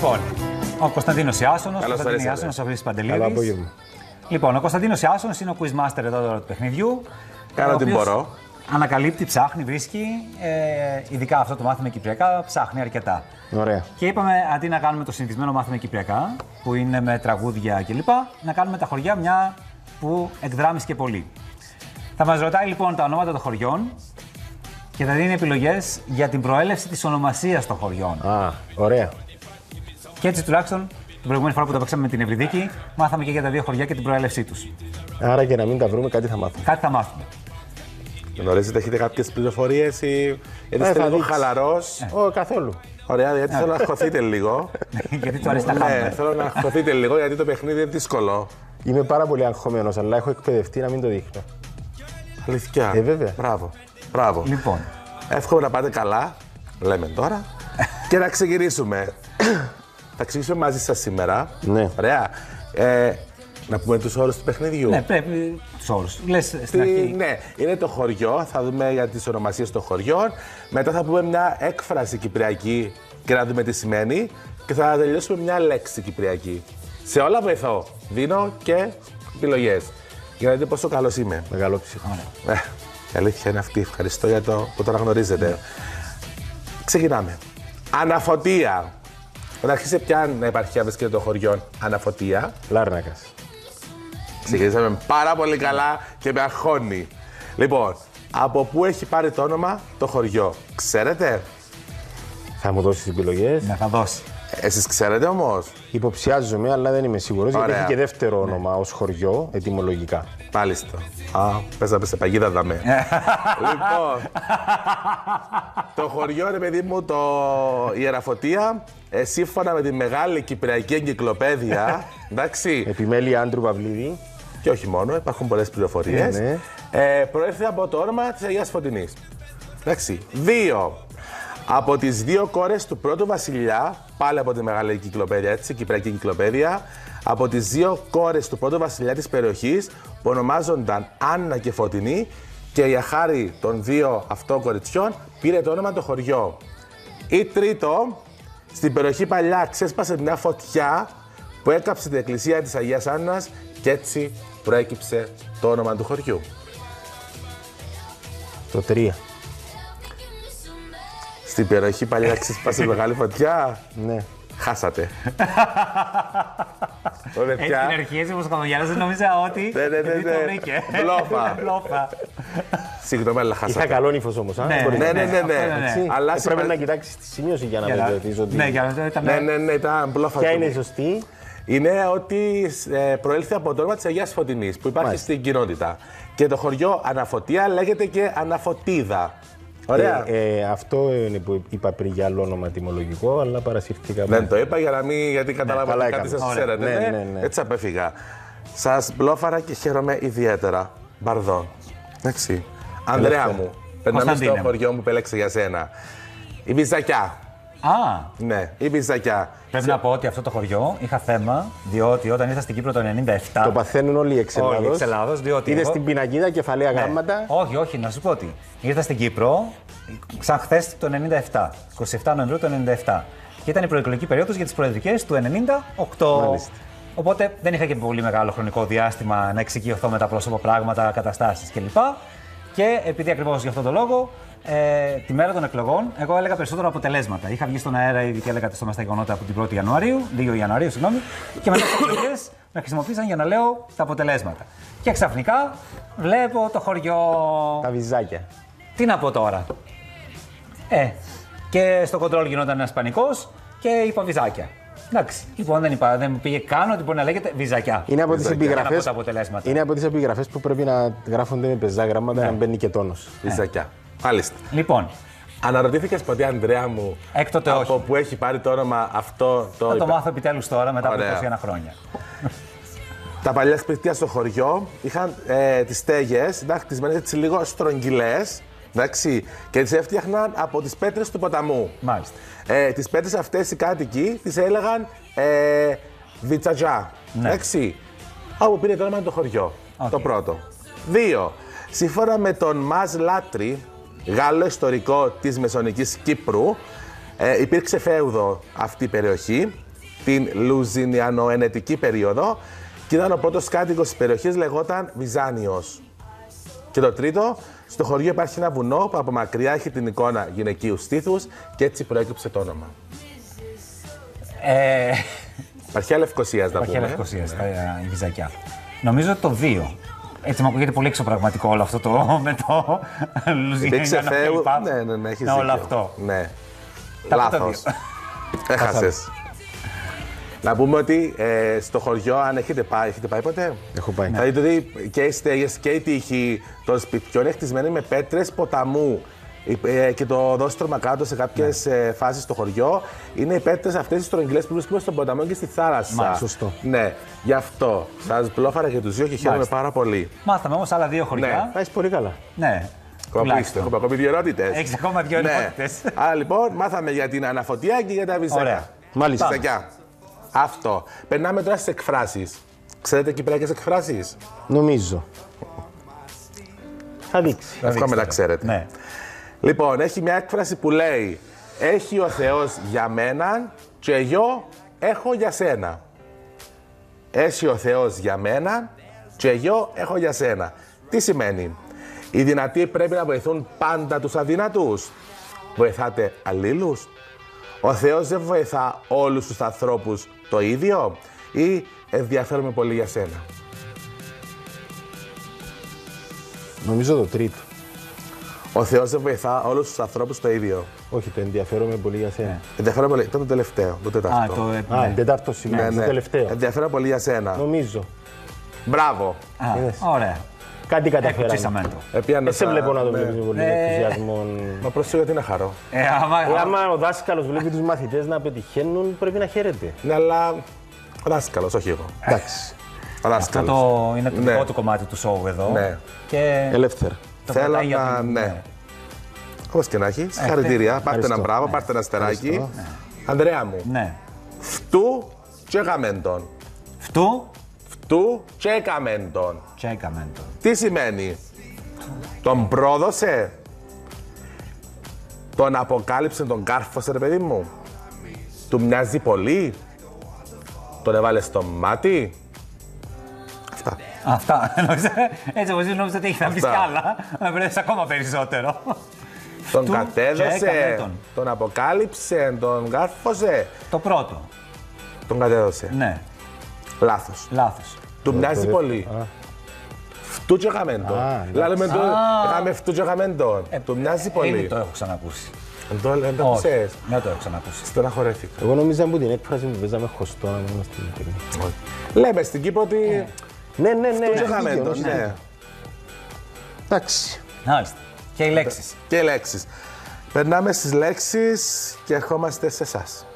Λοιπόν, ο Κωνσταντίνος Ιάσονος, ο Καλώς Κωνσταντίνο ορίσατε. Ιάσονος, ο Χρήστος Καλό Παντελίδη. απόγευμα. Λοιπόν, ο Κωνσταντίνος Ιάσονος είναι ο quizmaster εδώ του παιχνιδιού. Κάνω ο ό,τι οποίος μπορώ. Ανακαλύπτει, ψάχνει, βρίσκει. Ε, ειδικά αυτό το μάθημα Κυπριακά ψάχνει αρκετά. Ωραία. Και είπαμε αντί να κάνουμε το συνηθισμένο μάθημα Κυπριακά, που είναι με τραγούδια κλπ., να κάνουμε τα χωριά μια που εκδράμει πολύ. Θα μας ρωτάει λοιπόν τα ονόματα των χωριών και θα δίνει επιλογές για την προέλευση της ονομασίας των χωριών. Α, ωραία. Και έτσι τουλάχιστον την προηγούμενη φορά που τα παίξαμε με την Ευρυδίκη, μάθαμε και για τα δύο χωριά και την προέλευσή τους. Άρα και να μην τα βρούμε, κάτι θα μάθουμε. Κάτι θα μάθουμε. Γνωρίζετε, έχετε κάποιες πληροφορίες ή. Γιατί Ε, είστε θα λίγο δείξει. χαλαρός; Ω, καθόλου. Ωραία, γιατί θέλω να χωθείτε λίγο. Γιατί του αρέσει τα Ναι, χάμε. θέλω να χωθείτε λίγο γιατί το παιχνίδι είναι δύσκολο. Είμαι πάρα πολύ αγχωμένος, αλλά έχω εκπαιδευτεί να μην το δείχνω. Αλήθεια. Ε, βέβαια. Μπράβο. Μπράβο. Λοιπόν, Εύχομαι να πάτε καλά. Λέμε τώρα. και να ξεκινήσουμε. Θα ξεκινήσουμε μαζί σας σήμερα. Ναι. Ωραία. Ε, να πούμε τους όρους του παιχνιδιού. ναι, πρέπει τους όρους. Λες στην Τι- αρχή. ναι, είναι το χωριό. Θα δούμε για τις ονομασίες των χωριών. Μετά θα πούμε μια έκφραση κυπριακή και να δούμε τι σημαίνει. Και θα τελειώσουμε μια λέξη κυπριακή. Σε όλα βοηθώ. Δίνω και επιλογές. Για να δείτε πόσο καλός είμαι. Μεγάλο ψυχο. Ε, η αλήθεια είναι αυτή. Ευχαριστώ για το που το αναγνωρίζετε. Ξεκινάμε. Αναφωτία. Εντάξει, σε ποια επαρχία βρίσκεται το χωριό Αναφωτία. Λάρνακας. Ξεκινήσαμε πάρα πολύ καλά και με αρχώνει. Λοιπόν, από πού έχει πάρει το όνομα το χωριό, ξέρετε; Θα μου δώσεις επιλογές. Ναι, θα δώσει. Εσείς ξέρετε όμως. Υποψιάζομαι, αλλά δεν είμαι σίγουρος γιατί Ωραία. έχει και δεύτερο όνομα ως χωριό, ετοιμολογικά. Μάλιστα. Α, πέσαμε σε παγίδα δαμέ. λοιπόν, το χωριό, ρε παιδί μου, το Ιεραφωτία, ε, σύμφωνα με τη μεγάλη Κυπριακή Εγκυκλοπαίδεια, εντάξει, Επιμέλεια Άντρου Παυλίδη. και όχι μόνο, υπάρχουν πολλές πληροφορίες, Ναι, ε, προέρχεται από το όνομα της Αγίας Φωτεινής. Εντάξει, δύο. Από τις δύο κόρες του πρώτου βασιλιά, πάλι από τη μεγάλη εγκυκλοπαίδεια, έτσι, Κυπριακή Εγκυκλοπαίδεια, από τις δύο κόρες του πρώτου βασιλιά της περιοχής, που ονομάζονταν Άννα και Φωτεινή, και για χάρη των δύο αυτών κοριτσιών πήρε το όνομα το χωριό. Ή τρίτο, στην περιοχή παλιά ξέσπασε μια φωτιά που έκαψε την εκκλησία της Αγίας Άννας και έτσι προέκυψε το όνομα του χωριού. Το 3. Στην περιοχή παλιά ξέσπασε μεγάλη φωτιά. Ναι. Χάσατε. Ωραία, Έτσι πια. στην αρχή, έτσι όπως χαμογελάζε, νόμιζα ότι. Ναι, ναι, ναι, επειδή ναι. το βρήκε. Μπλόφα. Μπλόφα. Συγγνώμη, αλλά Είχα χάσατε. καλό ύφος όμως. Ναι, Ναι, ναι, ναι. αυτό ναι. είναι, ναι. Έτσι. Αλλά Ε, σε πρέπει παρα- να κοιτάξεις τη σημείωση για να Για με να- βεβαιωθεί ότι. Ναι, για να ήταν. Ναι, ναι, ναι, ήταν μπλόφα. Ποια του. είναι η σωστή; είναι ότι ε, προήλθε από το όνομα της Αγίας Φωτεινής που υπάρχει Μάλιστα. στην κοινότητα. Και το χωριό Αναφωτία λέγεται και Αναφωτίδα. Ωραία. Ε, ε, αυτό είναι που είπα πριν για άλλο όνομα τιμολογικό, αλλά παρασύρθηκα. Δεν το είπα για να μην. γιατί κατάλαβα καλά ότι κάτι έκανες. σας Ωραία. ξέρετε. Ναι, ναι. ναι, ναι. Έτσι απέφυγα. Σας μπλόφαρα και χαίρομαι ιδιαίτερα. Μπαρδόν. Εντάξει. Ανδρέα Τελευταία. μου, περνάμε στο Κωνσταντίνε μου. χωριό μου που επέλεξε για σένα. Η Βυζακιά. Α, Ναι, η Βυζακιά. πρέπει να πω ότι αυτό το χωριό είχα θέμα, διότι όταν ήρθα στην Κύπρο το 97. Το παθαίνουν όλοι οι Όλοι εξελάδος. εξελάδος, διότι Είναι εγώ- στην πινακίδα, κεφαλαία Ναι. γράμματα. Όχι, όχι, να σου πω ότι ήρθα στην Κύπρο σαν χθες το 97, 27 Νοεμβρίου του 97. Και ήταν η προεκλογική περίοδος για τις προεδρικές του 98. Μάλιστα. Οπότε δεν είχα και πολύ μεγάλο χρονικό διάστημα να εξοικειωθώ με τα πρόσωπα, πράγματα, καταστάσεις κλπ. Και επειδή ακριβώς γι' αυτόν τον λόγο, ε, τη μέρα των εκλογών, εγώ έλεγα περισσότερο αποτελέσματα. Είχα βγει στον αέρα ήδη και έλεγα τα στα γεγονότα από την 1η Ιανουαρίου, 2 Ιανουαρίου, συγγνώμη, και μετά τι εκλογές με χρησιμοποίησαν για να λέω τα αποτελέσματα. Και ξαφνικά βλέπω το χωριό. Τα βυζάκια. Τι να πω τώρα. Ε, και στο κοντρόλ γινόταν ένας πανικός και είπα βυζάκια. Εντάξει. Λοιπόν, δεν, είπα, δεν μου πήγε καν ότι μπορεί να λέγεται βυζακιά. Είναι από τις Βυζάκια. Για να πω επιγραφέ. τα αποτελέσματα. Είναι από τις επιγραφές που πρέπει να γράφονται με πεζά γράμματα να μπαίνει και τόνος. Βυζακιά. Μάλιστα. Λοιπόν, Αναρωτήθηκες ποτέ, Ανδρέα μου, Έκτοτε από όχι. πού έχει πάρει το όνομα αυτό το. θα το υπε- μάθω επιτέλους τώρα μετά από Ωραία. 21 χρόνια. Τα παλιά σπίτια στο χωριό είχαν ε, τις στέγες, χτισμένες έτσι λίγο στρογγυλές. Εντάξει, και τις έφτιαχναν από τις πέτρες του ποταμού. Μάλιστα. Ε, τις πέτρες αυτές οι κάτοικοι τις έλεγαν ε, βιτσατζά. Ναι. Εντάξει. Από πήρε το όνομα το χωριό. Οκ. Το πρώτο. Δύο. Σύμφωνα με τον Μας Λατρί, Γάλλο ιστορικό της Μεσαιωνικής Κύπρου, ε, υπήρξε φέουδο αυτή η περιοχή την Λουζινιανοενετική περίοδο και ήταν ο πρώτος κάτοικος της περιοχής, λεγόταν Βυζάνιος. Και το τρίτο, στο χωριό υπάρχει ένα βουνό που από μακριά έχει την εικόνα γυναικείου στήθους και έτσι προέκυψε το όνομα. Ε, Παρχιά Λευκοσίας να Υπάρχει πούμε. Λευκοσίας στα ε, Γιζακιά. Νομίζω το 2. Έτσι μου ακούγεται πολύ εξωπραγματικό όλο αυτό το με το Υπήρξε Λουζινιάνο Θεού. κλπ. Ναι, ναι, ναι, έχεις Ναι, όλο δίκιο. αυτό. Ναι. Τα πρώτα Λάθος. δύο. Έχασες. Να πούμε ότι ε, στο χωριό, αν έχετε πάει, έχετε πάει ποτέ. Έχω πάει. Θα δείτε ότι και οι στέγες και οι τείχοι των σπιτιών είναι χτισμένοι με πέτρες ποταμού. Ε, και το δόστρωμα κάτω σε κάποιες Ναι. φάσεις στο χωριό είναι οι πέτρε αυτές τι στρογγυλές που βρίσκουμε στον ποταμό και στη θάλασσα. Μάλιστα, σωστό. Ναι, γι' αυτό. Σας μπλόφαρα και τους δύο και χαίρομαι Μάλιστα. πάρα πολύ. Μάθαμε όμως άλλα δύο χωριά. Ναι. Πάει πολύ καλά. Ναι. Κομπίστε, Τουλάχιστον. έχουμε ακόμη δύο ερώτητες. Έχεις ακόμα δύο ερώτητες. Άρα λοιπόν, μάθαμε για την αναφωτία και για τα βυζάκια. Ωραία. Μάλιστα. Βυζακιά. Αυτό. Περνάμε τώρα στις εκφράσεις. Ξέρετε κυπριακέ εκφράσεις; Νομίζω. Θα δείξει. Εύχομαι να ξέρετε. Ναι. Λοιπόν, έχει μια έκφραση που λέει Έχει ο Θεός για μένα και εγώ έχω για σένα. Έχει ο Θεός για μένα και εγώ έχω για σένα. Τι σημαίνει; Οι δυνατοί πρέπει να βοηθούν πάντα τους αδυνατούς. Βοηθάτε αλλήλους; Ο Θεός δεν βοηθά όλους τους ανθρώπους το ίδιο ή ενδιαφέρομαι πολύ για σένα; Νομίζω το τρίτο. Ο Θεός δεν βοηθά όλους τους ανθρώπους το ίδιο. Όχι, το ενδιαφέρομαι πολύ για σένα. Ενδιαφέρομαι πολύ. Ήταν το τελευταίο, το τέταρτο. Α, το. ε, Α, ναι. τετάρτο σημείο. Το τελευταίο. Ενδιαφέρομαι πολύ για σένα. Νομίζω. Μπράβο. Α, Είδες. Ωραία. Κάτι καταφέραμε. Εκουτσίσαμε το. Επιάνω Δεν σε στα- βλέπω να το ναι. βλέπεις με πολύ Ε, ενθουσιασμό. Μα προσέχω γιατί να χαρώ. Ε, άμα, Ε, άμα ο δάσκαλος βλέπει τους μαθητές να πετυχαίνουν, πρέπει να χαίρεται. Ναι, αλλά ο δάσκαλος, όχι εγώ. Εντάξει. Ο αυτό δάσκαλο. το είναι το Ναι. δικό του κομμάτι του show εδώ. Ναι. Και Ελεύθερα. Το Θέλω κρατάει για να. την- Ναι. Όπως και να έχει. Συγχαρητήρια. Πάρτε ένα Ευχαριστώ. μπράβο, πάρτε ένα στεράκι. Ανδρέα μου. Ναι. Φτού και γαμέντον. Φτού; Φτού και γαμέντον. και έκαμε το. Τι σημαίνει; Τον πρόδωσε; Τον αποκάλυψε τον κάρφωσε, ρε παιδί μου; Του μοιάζει πολύ; Τον έβαλε στο μάτι; Αυτά. Αυτά. Νόμιζα- Έτσι όπως νόμιζα ότι έχεις να πεις κι Αυτά. άλλα. Να βρει ακόμα περισσότερο. Τον Φτού και κατέδωσε. έκαμε τον. Τον αποκάλυψε. Τον κάρφωσε. Το πρώτο. Τον κατέδωσε. Ναι. Λάθος. Λάθος. Του μοιάζει το- πολύ. Φτού και γαμέντον. Α, εντάξει. Λάλε το. Είχαμε φτού και γαμέντον. Του μοιάζει Δεν πολύ. Ε, το έχω ξανακούσει. Δεν το δεν το Όχι. ξέρεις. Δεν το έχω ξανακούσει. Στεναχωρέθηκα. Εγώ νόμιζα από την έκφραση που παίζαμε χωστό να μην είμαστε ειλικρινεί. Λέμε στην Κύπρο ότι. Ναι, ναι, ναι. Φτού και δίκιο, γαμέντον. ναι. Ναι. Εντάξει. Μάλιστα. Και οι λέξεις. Και λέξεις. Περνάμε στις λέξεις και ερχόμαστε σε εσάς.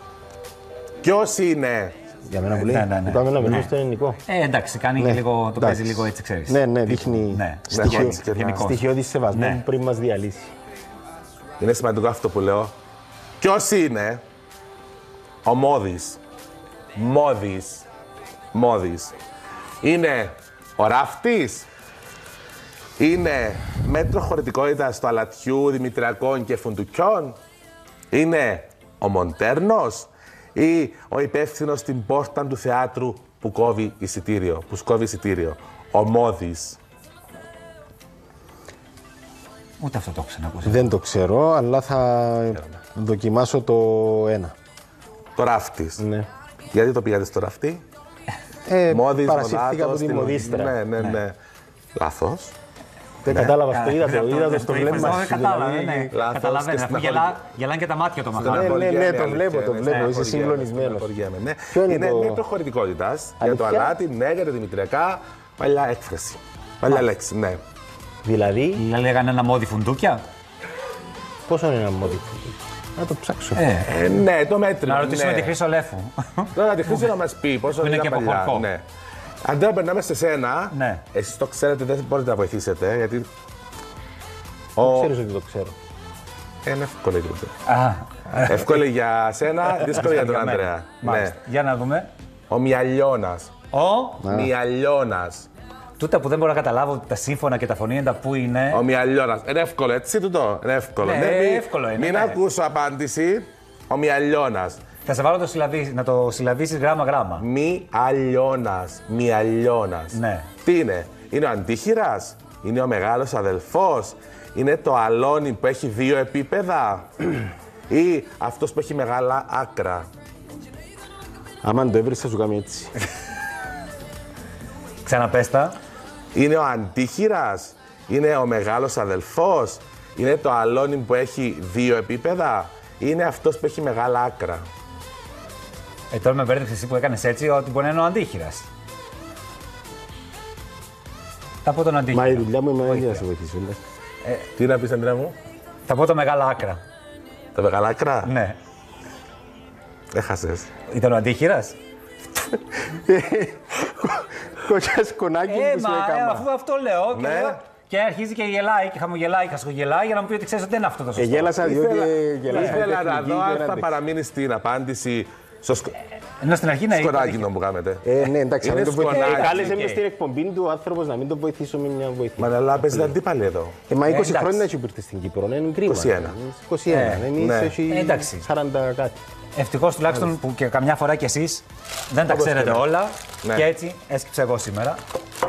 Ποιος είναι Για μένα που λέει. ναι, ναι, ναι. Είπαμε να Ναι. περνούμε στο ελληνικό. Ε, εντάξει, κάνει και Ναι, λίγο, το εντάξει. παίζει λίγο έτσι, ξέρεις. Ναι, ναι, δείχνει Ναι, στοιχείο, ναι, έτσι, γενικώς. στοιχειώδη σεβασμό Ναι. πριν μας διαλύσει. Είναι σημαντικό αυτό που λέω. Ποιος είναι ο Μόδης. Μόδης. Μόδης. Είναι ο ράφτης. Είναι μέτρο χωρητικότητας του αλατιού, δημητριακών και φουντουκιών. Είναι ο Μοντέρνος ή ο υπεύθυνος στην πόρτα του θεάτρου που κόβει εισιτήριο, που σκόβει εισιτήριο. Ο Μόδης. Ούτε αυτό το έχω ξανακούσει. Δεν το ξέρω, αλλά θα δοκιμάσω το ένα. Το ράφτης. Ναι. Γιατί το πήγατε στο ραφτή. Ε, Μόδης, παρασύρθηκα μοδάτος, από τη την- μοδίστρα. Ναι, ναι, ναι. Λάθος. Δεν κατάλαβα το είδα, το είδα το Δεν στο το είπες, βλέμμα δεν σου. κατάλαβα, δηλαδή. ναι. Λάθος Καταλαβαίνω, και αφού στεναχωρη- γελά, γελάνε και τα μάτια του Ναι, μαθαίνω. ναι, ναι, Στεναχωριέμαι, το βλέπω, το αλήθεια, βλέπω, ναι, είσαι στεναχωριέμαι, συγκλονισμένος. στεναχωριέμαι, ναι. Ποιο είναι Είναι το- μέτρο χωρητικότητα για το Αλήθεια; αλάτι, ναι, για τα δημητριακά. Παλιά έκφραση. Παλιά λέξη, ναι. Δηλαδή, Δηλαδή λέγανε ένα μόδι φουντούκια. πόσο είναι ένα μόδι. Να το ψάξω. Ε, Ε, ναι, το μέτρημα. να ρωτήσουμε ναι. τη Χρυσό Λέφου. Τώρα τη Χρήση να μας πει πόσο Που είναι είναι και παλιά. από χορκό. Ναι. Αν τώρα περνάμε σε σένα, Ναι. εσείς το ξέρετε, δεν μπορείτε να βοηθήσετε, γιατί Δεν ξέρεις ότι το ξέρω. είναι εύκολο. για τον- Α, Εύκολη για σένα, δύσκολη για τον για μένα. Ανδρέα. Ναι. Μάλιστα. Για να δούμε. Ο Μιαλιώνας. Ο, Μιαλιώνας. Τούτα που δεν μπορώ να καταλάβω τα σύμφωνα και τα φωνήεντα που είναι. Ο Μιαλιώνας. Είναι εύκολο, έτσι τούτο. Είναι εύκολο. Ναι, μην- εύκολο είναι, Μην ναι. ακούσω απάντηση. Ο Μιαλιώνας. Θα σε βάλω το συλλαβί, να το συλλαβήσεις γράμμα-γράμμα. Μη αλλιώνα. Μη αλλιώνα. Ναι. Τι είναι, είναι ο αντίχειρας, είναι ο μεγάλος αδελφός, είναι το αλόνι που έχει δύο επίπεδα; Ή αυτός που έχει μεγάλα άκρα; Άμα το έβρισε, θα σου κάνει έτσι. Ξαναπέστα. Είναι ο αντίχειρας, είναι ο μεγάλος αδελφός, είναι το αλόνι που έχει δύο επίπεδα, είναι αυτός που έχει μεγάλα άκρα. Ε, τώρα με μπέρδεψε εσύ που έκανες έτσι ότι μπορεί να είναι ο αντίχειρας. Θα πω τον αντίχειρα. Μα η δουλειά μου είναι να σε βοηθήσω. ναι. Τι να πεις Αντρέα μου, Θα πω το μεγάλα άκρα. τα μεγάλα άκρα, Ναι. έχασες. Ήταν ο αντίχειρας; Κοτσιά σκονάκι Ε, που σου μα ε, έκανα. αφού αυτό λέω. Και, Ναι. λέω- και αρχίζει και γελάει και χαμογελάει και χασχογελάει για να μου πει ότι ξέρεις ότι δεν είναι αυτό το σωστό. Εγέλασα διότι Ήθελα, γελάσα ήθελα να τεχνική δω και αν ένα θα τέτοιο. παραμείνει στην απάντηση στο σκο... Ενώ στην αρχή ναι, είπα σκοτάκι αντίχειρα. που κάνετε. Ε, ναι, εντάξει, Είναι να μην το βοηθήσω. σκονάκι. Κάλεσε με Οκ. στην εκπομπή του ο άνθρωπος να μην τον βοηθήσω με μια βοήθεια. Μα αλλά παίζετε αντίπαλοι εδώ. Ε, μα 20 εντάξει. χρόνια έτσι που ήρθες στην Κύπρο, ναι, είναι κρίμα. 21. 21. Ε, Εμείς ναι. έχει Ε, εντάξει. 40 κάτι. Ευτυχώς τουλάχιστον που και καμιά φορά κι εσείς δεν τα Όπως ξέρετε και να. όλα. Ναι. Και έτσι έσκυψα εγώ σήμερα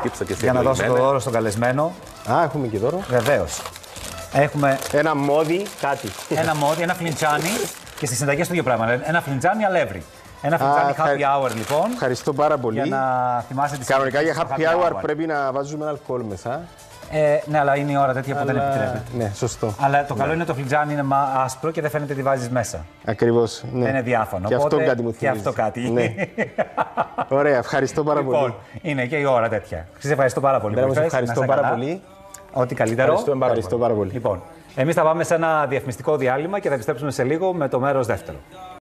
Κοίταξα και εσύ για να δώσω το εκλεγμένε. δώρο στον καλεσμένο. Α, έχουμε και δώρο. Βεβαίως. Έχουμε Ένα μόδι, κάτι. ένα μόδι, ένα φλιντσάνι και στι συνταγέ το ίδιο πράγμα. λένε. Ένα φλιντσάνι αλεύρι. Ένα φλιντσάνι happy ευχα- hour λοιπόν. Ευχαριστώ πάρα πολύ. Για να θυμάσαι τις Κανονικά για συνήθειες του happy hour πρέπει να βάζουμε αλκοόλ μέσα. Ε, ναι, αλλά είναι η ώρα τέτοια που δεν αλλά- επιτρέπεται. Ναι, σωστό. Αλλά το καλό είναι το φλιτζάνι είναι μα- άσπρο και δεν φαίνεται τι βάζεις μέσα. Ακριβώς. Ναι. Δεν είναι διάφανο. Και αυτό Οπότε, κάτι μου Και θυμίζει. αυτό κάτι. Ναι. Ωραία, ευχαριστώ πάρα λοιπόν, πολύ. είναι και η ώρα τέτοια. Σας ευχαριστώ πάρα πολύ. Μπράβο, που σε ήρθες. ευχαριστώ Να είσαι πάρα καλά. πολύ. Ό,τι καλύτερο. Ευχαριστούμε πάρα Ευχαριστώ πάρα πολύ. Λοιπόν, εμείς θα πάμε σε ένα διαφημιστικό διάλειμμα και θα επιστρέψουμε σε λίγο με το μέρος δεύτερο.